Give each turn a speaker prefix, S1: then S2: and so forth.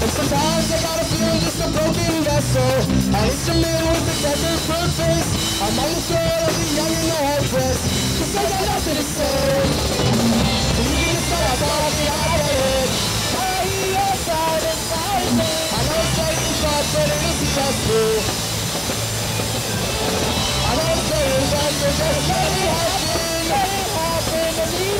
S1: And sometimes I gotta feel just a broken vessel. An instrument with a desert purpose I'm on the throat of the young and the hopeless Cause I got nothing to say I to be it. I know but it is I know just let it happen Let it happen to me